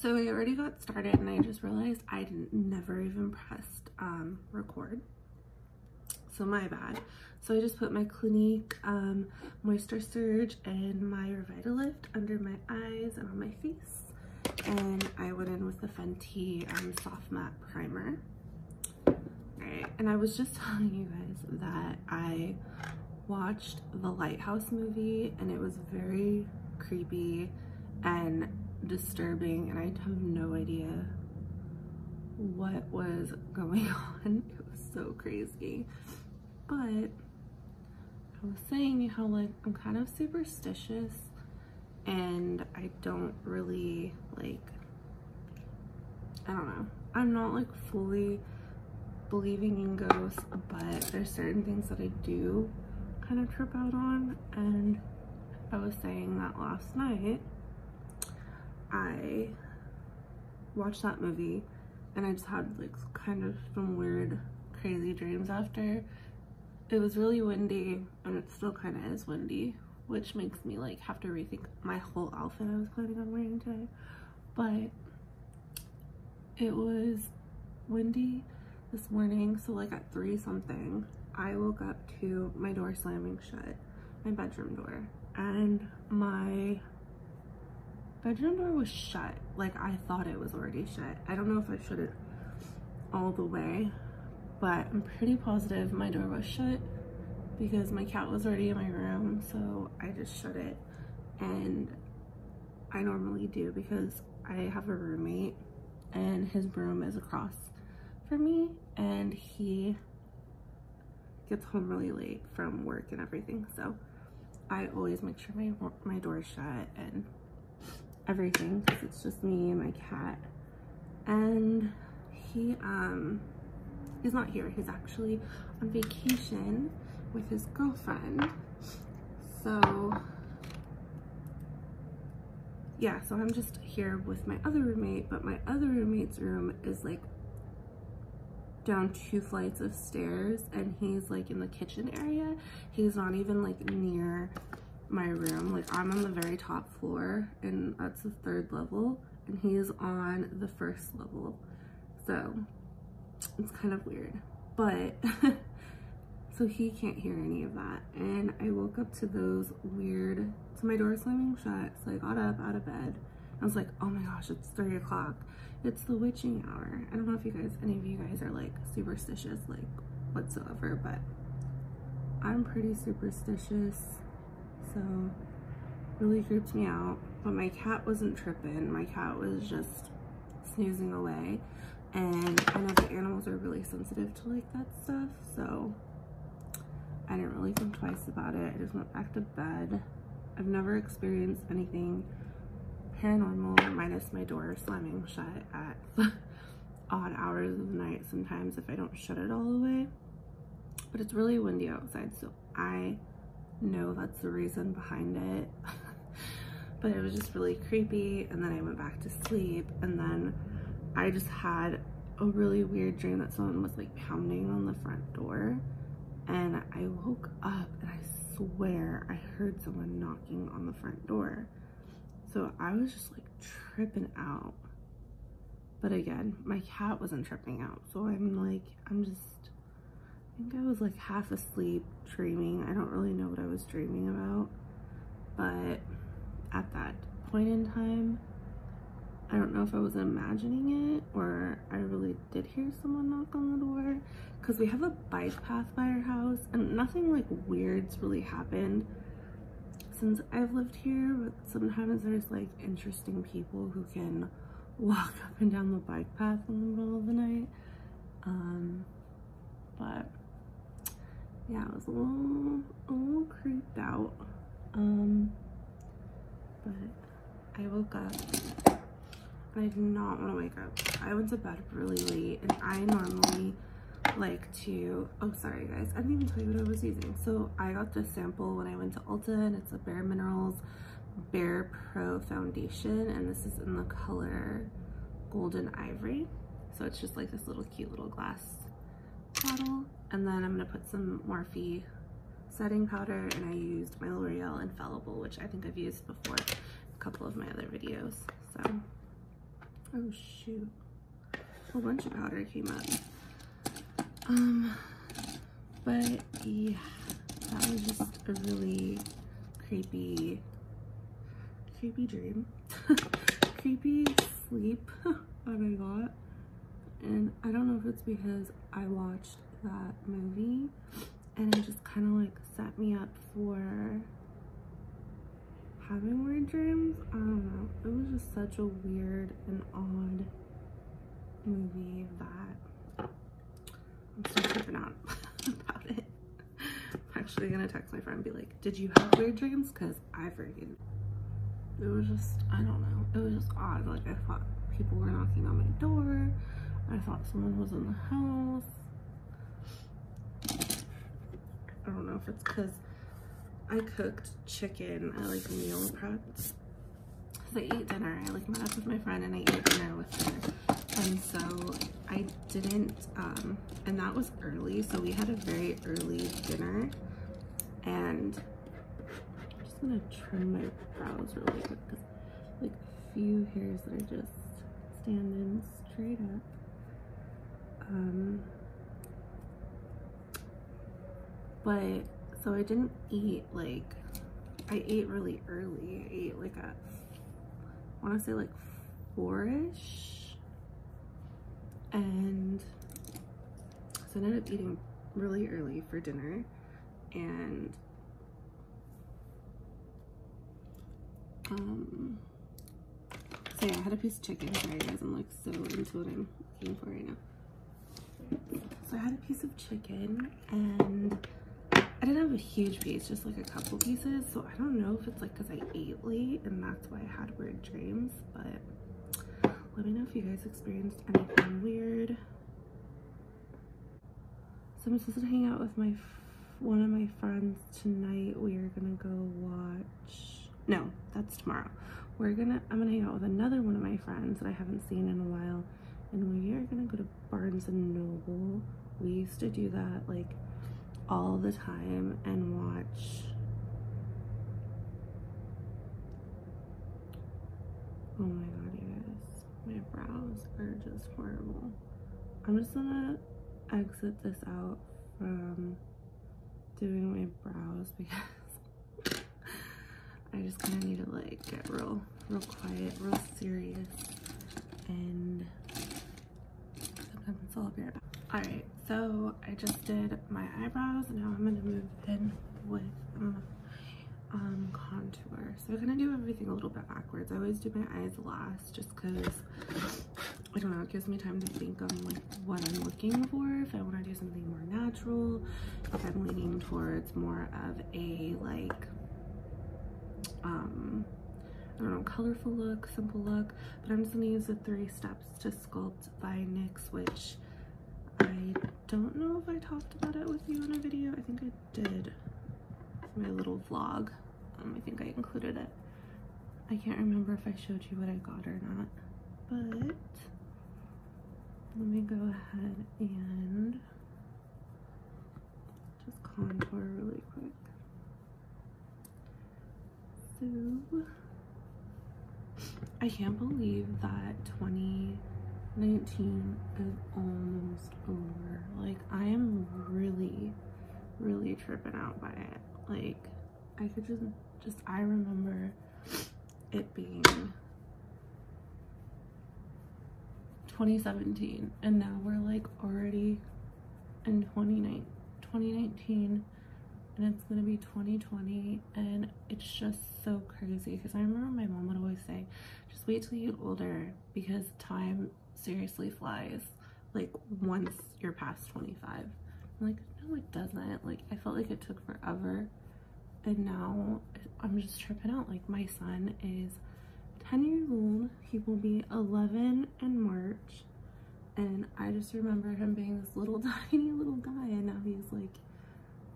So I already got started and I just realized I didn't, never even pressed um, record. So my bad. So I just put my Clinique um, Moisture Surge and my Revitalift under my eyes and on my face. And I went in with the Fenty um, Soft Matte Primer. Alright, and I was just telling you guys that I watched the Lighthouse movie and it was very creepy and disturbing and I have no idea what was going on. It was so crazy. But I was saying you how like I'm kind of superstitious and I don't really like I don't know. I'm not like fully believing in ghosts, but there's certain things that I do kind of trip out on and I was saying that last night I watched that movie and I just had like kind of some weird crazy dreams after. It was really windy and it still kind of is windy which makes me like have to rethink my whole outfit I was planning on wearing today but it was windy this morning so like at three something I woke up to my door slamming shut my bedroom door and my bedroom door was shut. Like I thought it was already shut. I don't know if I shut it all the way, but I'm pretty positive my door was shut because my cat was already in my room. So I just shut it and I normally do because I have a roommate and his room is across from me and he gets home really late from work and everything. So I always make sure my, my door is shut and everything because it's just me and my cat. And he, um, he's not here. He's actually on vacation with his girlfriend. So, yeah, so I'm just here with my other roommate, but my other roommate's room is like down two flights of stairs and he's like in the kitchen area. He's not even like near my room. Like I'm on the very top floor and that's the third level and he's on the first level. So it's kind of weird, but so he can't hear any of that. And I woke up to those weird, to my door slamming shut. So I got up out of bed. I was like, oh my gosh, it's three o'clock. It's the witching hour. I don't know if you guys, any of you guys are like superstitious, like whatsoever, but I'm pretty superstitious so really creeped me out. But my cat wasn't tripping. My cat was just snoozing away. And I know the animals are really sensitive to like that stuff so I didn't really think twice about it. I just went back to bed. I've never experienced anything paranormal minus my door slamming shut at odd hours of the night sometimes if I don't shut it all the way but it's really windy outside so I know that's the reason behind it. but it was just really creepy. And then I went back to sleep. And then I just had a really weird dream that someone was like pounding on the front door. And I woke up and I swear I heard someone knocking on the front door. So I was just like tripping out. But again, my cat wasn't tripping out. So I'm like, I'm just think I was like half asleep dreaming. I don't really know what I was dreaming about, but at that point in time, I don't know if I was imagining it or I really did hear someone knock on the door because we have a bike path by our house and nothing like weird's really happened since I've lived here, but sometimes there's like interesting people who can walk up and down the bike path in the middle of the night. Um, but yeah, I was a little, a little creeped out. Um, but I woke up. I did not want to wake up. I went to bed really late and I normally like to, oh sorry guys, I didn't even tell you what I was using. So I got this sample when I went to Ulta and it's a Bare Minerals Bare Pro Foundation and this is in the color Golden Ivory. So it's just like this little cute little glass bottle and then I'm gonna put some Morphe setting powder and I used my L'Oreal Infallible, which I think I've used before a couple of my other videos. So Oh shoot. A bunch of powder came up. Um, but yeah, that was just a really creepy, creepy dream. creepy sleep that I got. And I don't know if it's because I watched that movie and it just kind of like set me up for having weird dreams. I don't know. It was just such a weird and odd movie that I'm still tripping out about it. I'm actually gonna text my friend and be like, did you have weird dreams? Cause I freaking, it was just, I don't know. It was just odd. Like I thought people were knocking on my door. I thought someone was in the house. I don't know if it's because I cooked chicken. I like meal prepped. I ate dinner. I like met up with my friend and I ate dinner with her. And so I didn't, um, and that was early. So we had a very early dinner and I'm just gonna trim my brows really quick because like a few hairs that are just standing straight up. Um, but so I didn't eat like I ate really early. I ate like at I want to say like four-ish. And so I ended up eating really early for dinner. And um so yeah I had a piece of chicken sorry guys I'm like so into what I'm looking for right now. So I had a piece of chicken and didn't have a huge piece, just like a couple pieces. So I don't know if it's like because I ate late and that's why I had weird dreams, but let me know if you guys experienced anything weird. So I'm supposed to hang out with my one of my friends tonight. We are gonna go watch. No, that's tomorrow. We're gonna. I'm gonna hang out with another one of my friends that I haven't seen in a while, and we are gonna go to Barnes and Noble. We used to do that like all the time and watch oh my god you guys. My brows are just horrible. I'm just gonna exit this out from doing my brows because i just kind of need to like get real real quiet real serious and sometimes it's all weird all right so i just did my eyebrows now i'm gonna move in with um, um contour. So we're gonna do everything a little bit backwards. I always do my eyes last just because i don't know it gives me time to think on like what i'm looking for. If i want to do something more natural if i'm leaning towards more of a like um I don't know, colorful look, simple look, but I'm just gonna use the three steps to sculpt by NYX, which I don't know if I talked about it with you in a video. I think I did. My little vlog. Um, I think I included it. I can't remember if I showed you what I got or not. But let me go ahead and just contour really quick. So I can't believe that 20 19 is almost over. Like, I am really, really tripping out by it. Like, I could just, just, I remember it being 2017 and now we're like already in 2019, 2019 and it's gonna be 2020 and it's just so crazy because I remember my mom would always say just wait till you get older because time seriously flies like once you're past 25 I'm like no it doesn't. Like I felt like it took forever. And now I'm just tripping out. Like my son is 10 years old. He will be 11 in March. And I just remember him being this little tiny little guy. And now he's like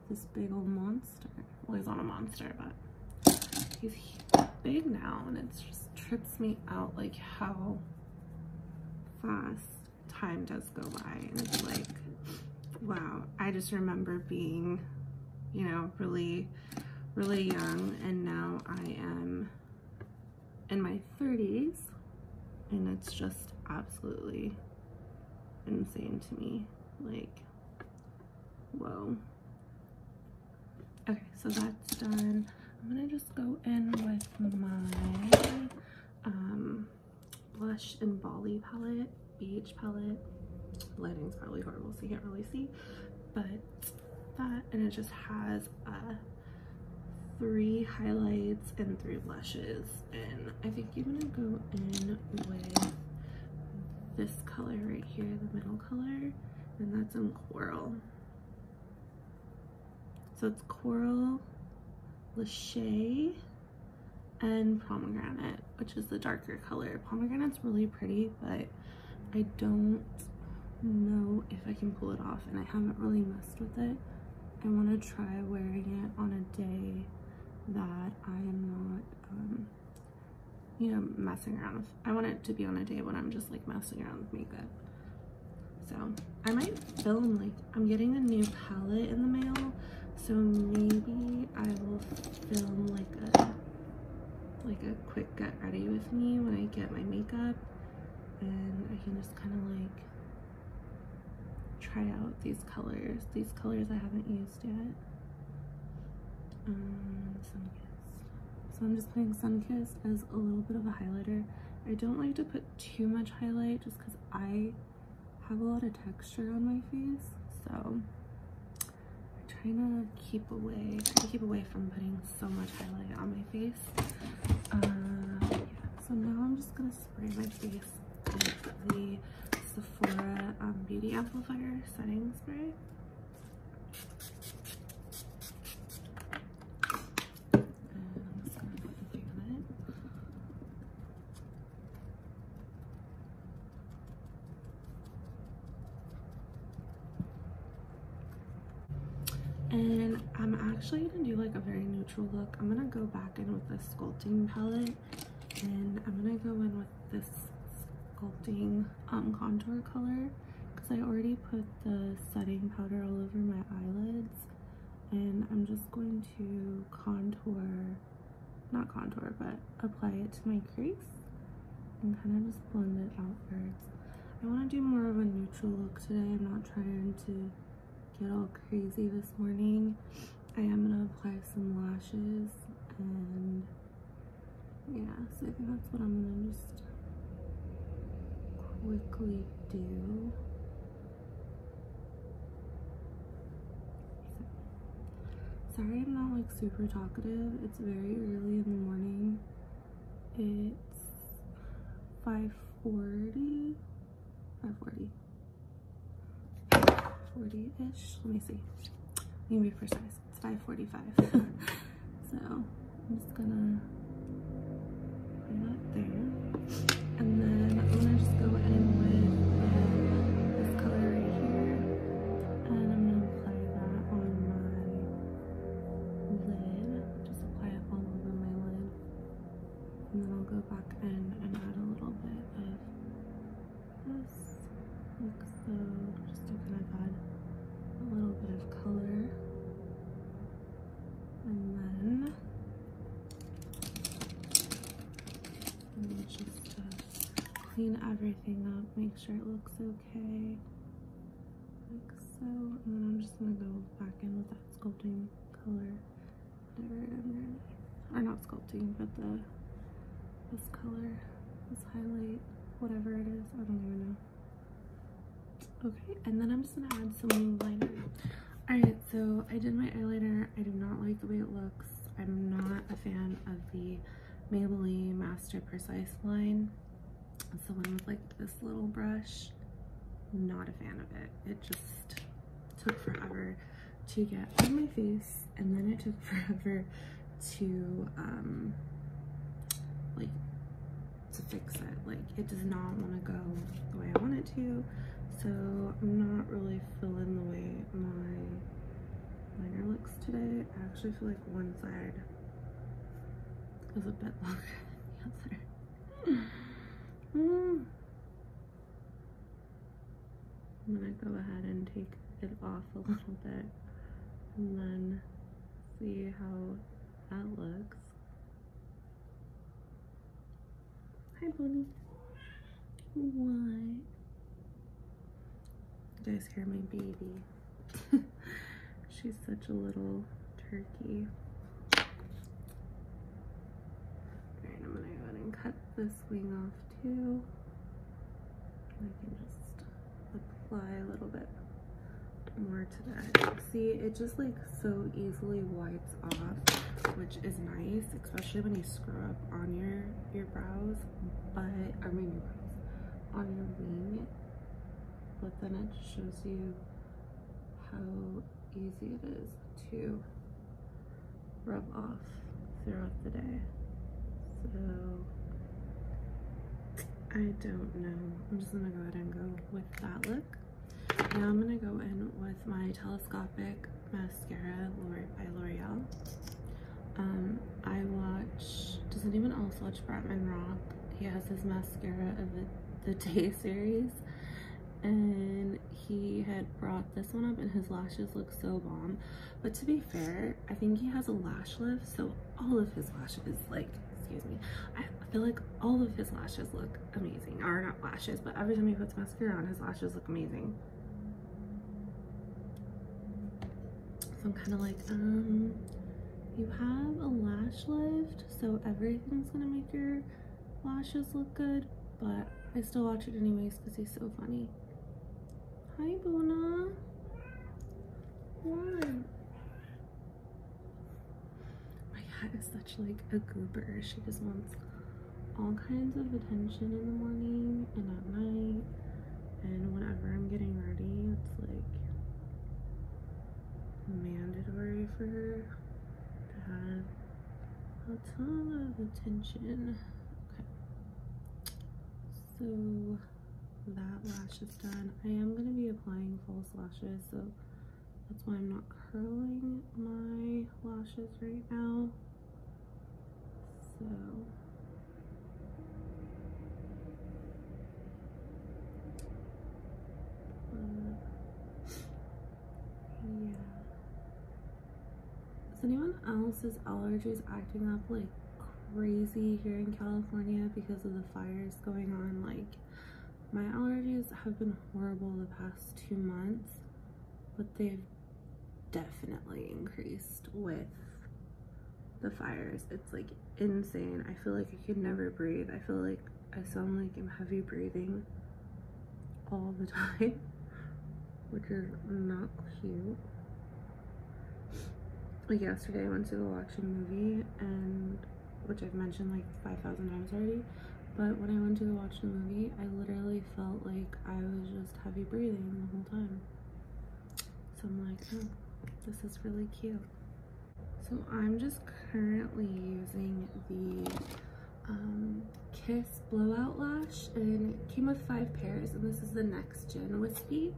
this big old monster. Well he's not a monster but he's big now. And it just trips me out like how fast time does go by and it's like wow i just remember being you know really really young and now i am in my 30s and it's just absolutely insane to me. Like, whoa. Okay, so that's done. I'm gonna just go in with my um, blush and Bali palette, beige palette. Lighting's probably horrible, so you can't really see, but that, and it just has uh, three highlights and three blushes. And I think you're gonna go in with this color right here, the middle color, and that's in coral. So it's coral, lachey, and pomegranate, which is the darker color. Pomegranate's really pretty, but I don't know if I can pull it off and I haven't really messed with it. I want to try wearing it on a day that I am not, um, you know, messing around with. I want it to be on a day when I'm just like messing around with makeup. So I might film like, I'm getting a new palette in the mail. So maybe I will film like a, like quick get ready with me when I get my makeup and I can just kind of like try out these colors. These colors I haven't used yet. Um, Sunkissed. So I'm just putting Sun Sunkissed as a little bit of a highlighter. I don't like to put too much highlight just because I have a lot of texture on my face. So I'm trying to keep away, to keep away from putting so much highlight on my face. Uh. So now I'm just gonna spray my face with the Sephora um, Beauty Amplifier setting spray. And I'm actually gonna do like a very neutral look. I'm gonna go back in with the sculpting palette and I'm gonna go in with this sculpting um, contour color because I already put the setting powder all over my eyelids and I'm just going to contour, not contour, but apply it to my crease and kind of just blend it outwards. I want to do more of a neutral look today. I'm not trying to get all crazy this morning. I am to apply some lashes and yeah, so I think that's what I'm to just quickly do. Sorry I'm not like super talkative. It's very early in the morning. It's 5.40. 5.40. 40-ish. Let me see. Let me be precise. It's 5.45. so I'm just gonna put that there. Everything up, make sure it looks okay, like so. And then I'm just gonna go back in with that sculpting color, whatever underneath, or not sculpting, but the this color, this highlight, whatever it is, I don't even know. Okay, and then I'm just gonna add some wing liner. Alright, so I did my eyeliner. I do not like the way it looks. I'm not a fan of the Maybelline Master Precise line. The one with like this little brush. Not a fan of it. It just took forever to get on my face and then it took forever to um like to fix it like it does not want to go the way I want it to so I'm not really feeling the way my liner looks today I actually feel like one side is a bit longer than the other mm. I'm gonna go ahead and take it off a little bit and then see how that looks. Hi, Bonnie. What? You guys hear my baby? She's such a little turkey. Alright, I'm gonna go ahead and cut this wing off too. I can just apply a little bit more to that. See, it just like so easily wipes off, which is nice, especially when you screw up on your your brows. But I mean your brows on your wing. But then it just shows you how easy it is to rub off throughout the day. So I don't know. I'm just gonna go ahead and go with that look. Now I'm gonna go in with my telescopic mascara by L'Oreal. Um, I watch, does anyone else watch Bretman Rock? He has his mascara of the, the day series. And he had brought this one up and his lashes look so bomb. But to be fair, I think he has a lash lift. So all of his lashes, like, excuse me, I feel like all of his lashes look amazing. Or not lashes, but every time he puts mascara on, his lashes look amazing. So I'm kind of like, um, you have a lash lift, so everything's gonna make your lashes look good, but I still watch it anyways because he's so funny. Hi, Bona. What? My cat is such like a goober. She just wants all kinds of attention in the morning and at night. And whenever I'm getting ready, it's like mandatory for her to have a ton of attention. Okay. So that lash is done. I am going to be applying false lashes, so that's why I'm not curling my lashes right now. So Is anyone else's allergies acting up like crazy here in California because of the fires going on? Like, my allergies have been horrible the past two months, but they've definitely increased with the fires. It's like insane. I feel like I could never breathe. I feel like I sound like I'm heavy breathing all the time, which is not cute like yesterday I went to watch a movie and which I've mentioned like 5,000 times already but when I went to go watch the movie I literally felt like I was just heavy breathing the whole time. So I'm like oh this is really cute. So I'm just currently using the um, Kiss Blowout Lash and it came with five pairs and this is the next gen wispy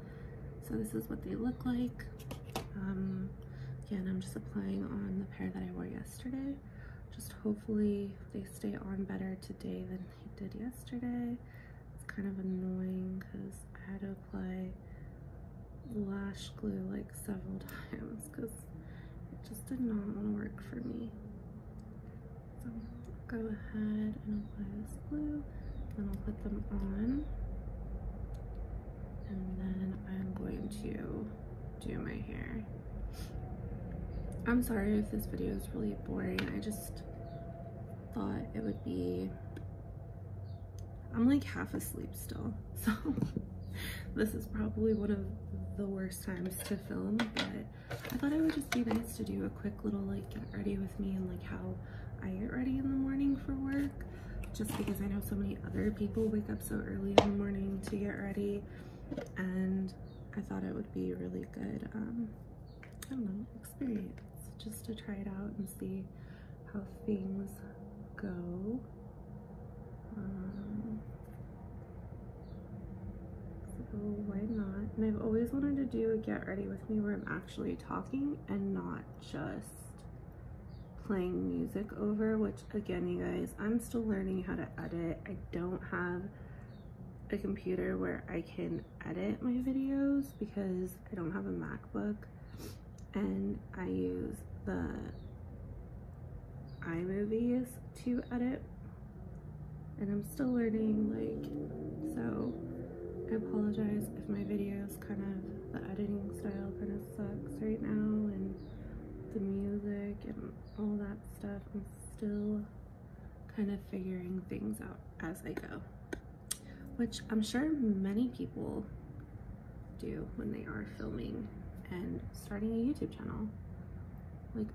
so this is what they look like. Um, Again, I'm just applying on the pair that I wore yesterday. Just hopefully they stay on better today than they did yesterday. It's kind of annoying because I had to apply lash glue like several times because it just did not want to work for me. So I'll go ahead and apply this glue, then I'll put them on. And then I'm going to do my hair. I'm sorry if this video is really boring. I just thought it would be... I'm like half asleep still, so this is probably one of the worst times to film, but I thought it would just be nice to do a quick little like get ready with me and like how I get ready in the morning for work, just because I know so many other people wake up so early in the morning to get ready, and I thought it would be really good, um, I don't know, experience just to try it out and see how things go. Um, so why not? And I've always wanted to do a get ready with me where I'm actually talking and not just playing music over, which again, you guys, I'm still learning how to edit. I don't have a computer where I can edit my videos because I don't have a MacBook and I use the iMovies to edit and I'm still learning like so I apologize if my videos kind of the editing style kind of sucks right now and the music and all that stuff. I'm still kind of figuring things out as I go which I'm sure many people do when they are filming and starting a YouTube channel like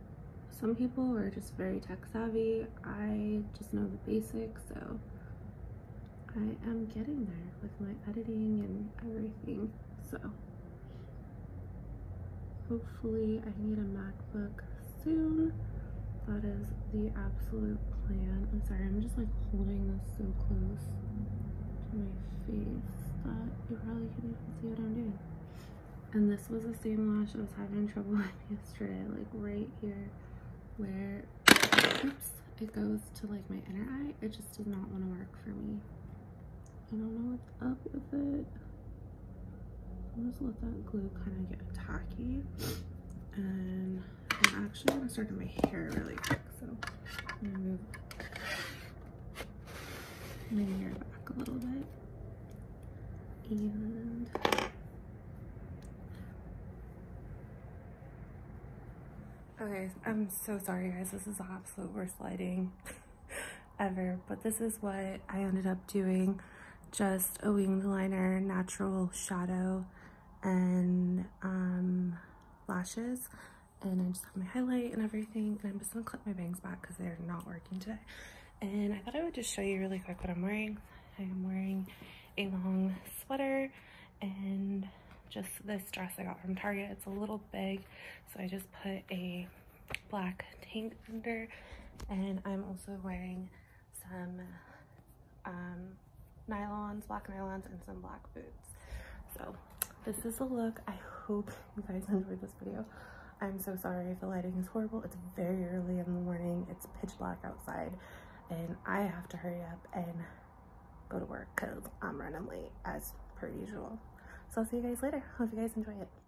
some people are just very tech savvy. I just know the basics, so I am getting there with my editing and everything. So hopefully I get a MacBook soon. That is the absolute plan. I'm sorry, I'm just like holding this so close to my face that you probably can't even see what I'm doing. And this was the same lash I was having trouble with yesterday, like right here where oops, it goes to like my inner eye. It just does not want to work for me. I don't know what's up with it. I'm just let that glue kind of get tacky. And I'm actually gonna start my hair really quick. So I'm gonna move my hair back a little bit. And Okay, I'm so sorry guys. This is the absolute worst lighting ever, but this is what I ended up doing. Just a winged liner, natural shadow, and um, lashes. And I just have my highlight and everything. And I'm just gonna clip my bangs back because they're not working today. And I thought I would just show you really quick what I'm wearing. I am wearing a long sweater and just this dress I got from Target. It's a little big, so I just put a black tank under, and I'm also wearing some um, nylons, black nylons, and some black boots. So this is the look. I hope you guys enjoyed this video. I'm so sorry if the lighting is horrible. It's very early in the morning. It's pitch black outside, and I have to hurry up and go to work because I'm running late as per usual. So I'll see you guys later. Hope you guys enjoy it.